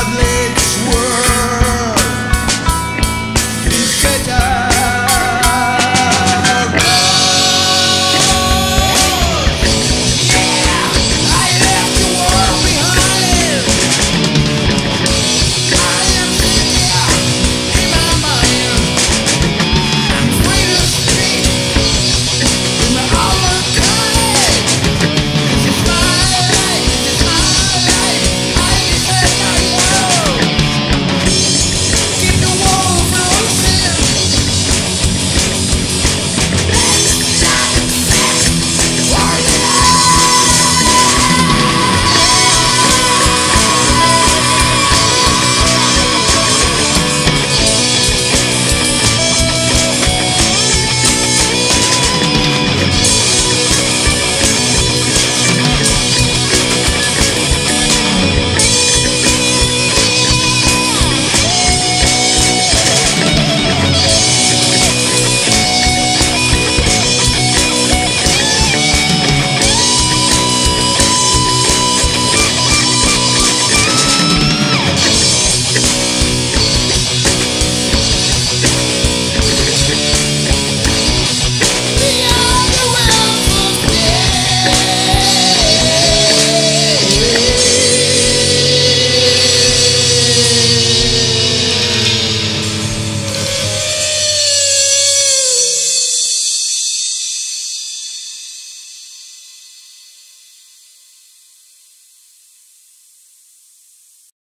godly word.